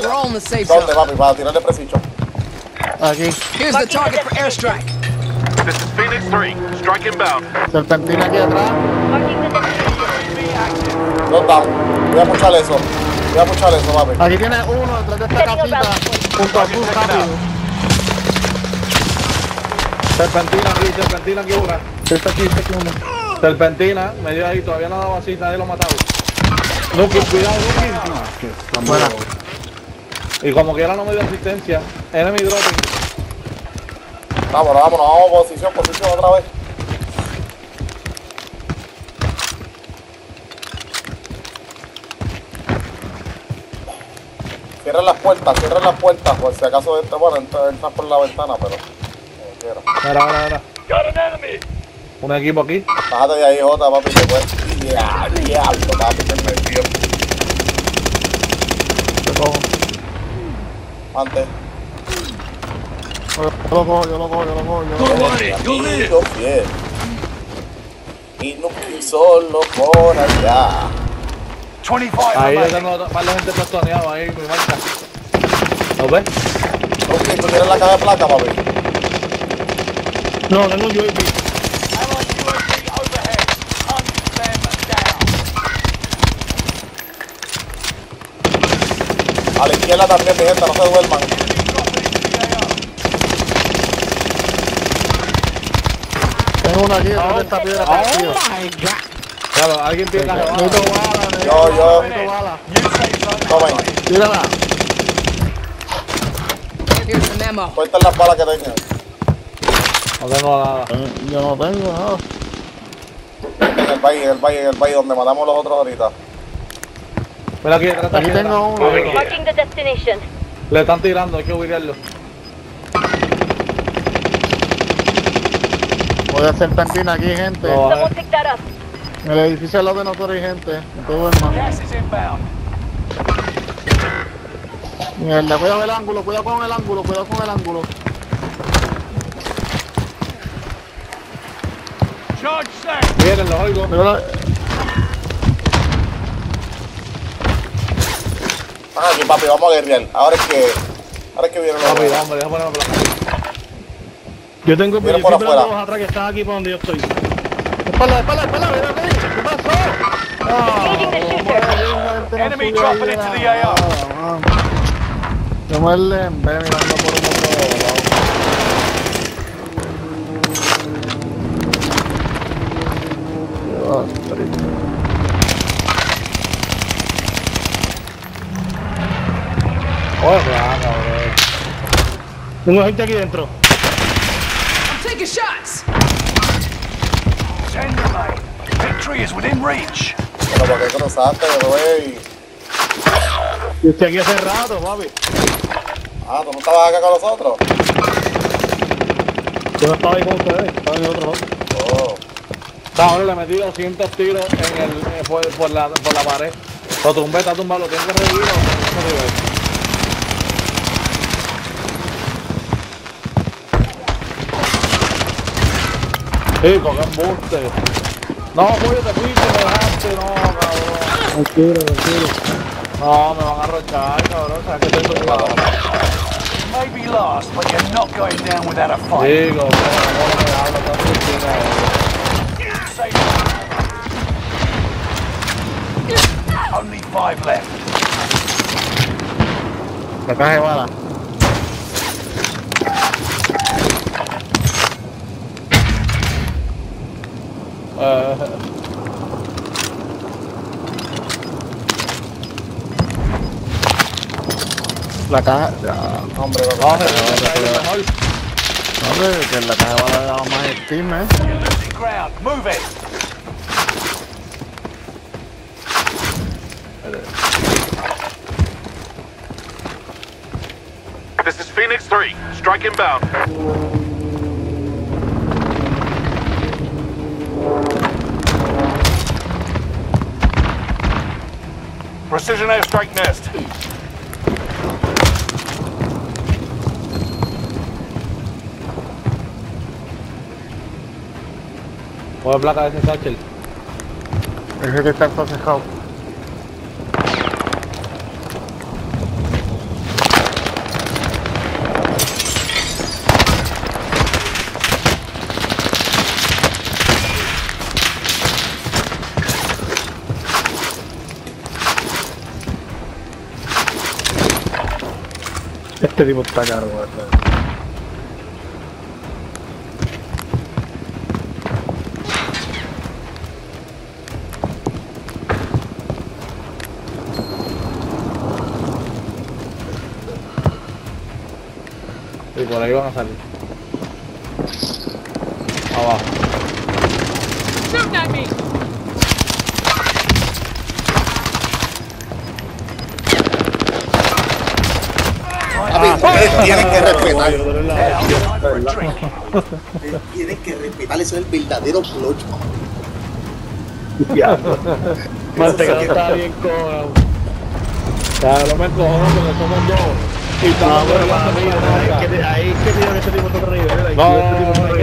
We're all in the safe ¿Dónde, zone. papi? Para tirarle precision. Aquí. Here's the target for airstrike. This is Phoenix 3. Strike inbound. Serpentina aquí atrás. Dos down. Voy a puchar eso. Voy a puchar eso, papi. Aquí tienes uno detrás de esta Setting a casita. rally point. Junto a tú, rápido. Serpentina aquí, serpentina aquí una. Está aquí, está aquí uno. Serpentina, medio ahí, todavía no ha dado así, nadie lo ha matado. Nuki, cuidado, Nuki. Buena. Y como quiera no me dio asistencia. Enemy dropping. Vámonos, vámonos, vamos, posición, posición otra vez. Cierren las puertas, cierren las puertas, por si acaso entra, bueno, entra, entra por la ventana, pero como quiera. Mira, mira, mira. Got an enemy. Un equipo aquí. Bájate de ahí, Jota, papi, que puedes. Ya, diablo, papi, que me metió. Te cojo. Antes. Yo lo cojo, yo lo cojo, yo lo cojo. Yo lo cojo. Fiel. Y no solo por allá. 25 Ahí yo tengo par de gente plastoneado ahí, mi marca. ¿Lo ves? Ok, tú tienes la caja de placa, papi. No, tengo un UAV. A la izquierda también, mi gente, no se duerman. Tengo uno aquí detrás de esta piedra. partido. Claro, alguien tiene la bala, Yo, yo. Tomen, Tírala. Here's the memo. las balas que tengan. No tengo nada. Yo no tengo nada. En el valle, en el valle, en el valle donde matamos los otros ahorita. Mira aquí detrás tengo uno. Marking the destination. Le están tirando, hay que ubicarlo. Voy a hacer serpentina aquí, gente. No. En el edificio al lado de nosotros hay gente. No te duermas. Gas is inbound. Mierda, cuidado el ángulo, cuidado con el ángulo, cuidado con el ángulo. Vienen, los oigo. Mira la- Ah, aquí, papi, vamos a guerrear. Ahora es que. Ahora es que vienen los. Papi, hombre, déjame ponerme por. Yo tengo Mira yo por afuera. los atrás que están aquí por donde yo estoy. Espalda, espalda, espalda, mira aquí. ¿Qué pasó? No Enemy dropping into the. AR. Yo me le ve mirando por un otro lado. Dios, ah, cabrón. Tengo gente aquí dentro. I'm taking shots. Remain. Victory is within reach. Pero ¿por qué cruzaste, güey? Yo estoy aquí hace rato, papi. Ah, ¿tú no estabas acá con nosotros? Yo no estaba ahí con ustedes, estaba en el otro lado. Oh. Cabrón, le metí 200 tiros en el, eh, por, por la, por la pared. Lo tumbé, está tumbado, lo tengo que revivir o no Sí, con embuste. No, pollo, te fuiste, me dejaste, no, cabrón. Tranquilo, tranquilo. No, me van a arrochar, cabrón. O sea, que tengo que matar. Maybe last, but you're not going down without a fight. Digo, no, no me hablo, está Cristina. Safe zone. Only five left. La caja de bala. La caja. Ya, Hombre, no, papá. se me está yendo mejor. hombre, que la caja de bala era más estima, ¿eh? You're losing ground. Move it. This is Phoenix 3. Strike inbound. Precision airstrike nest. Mueve placa de ese satchel. Ese que está aconsejado. Este tipo está caro, ¿verdad? Y por ahí van a salir. Abajo. Shooting at me! Tienen que respetar. Tienen que respetar, eso es el verdadero clutch. Mantecado está bien con. Claro, no me encojono porque somos dos. Y es que ese tipo otro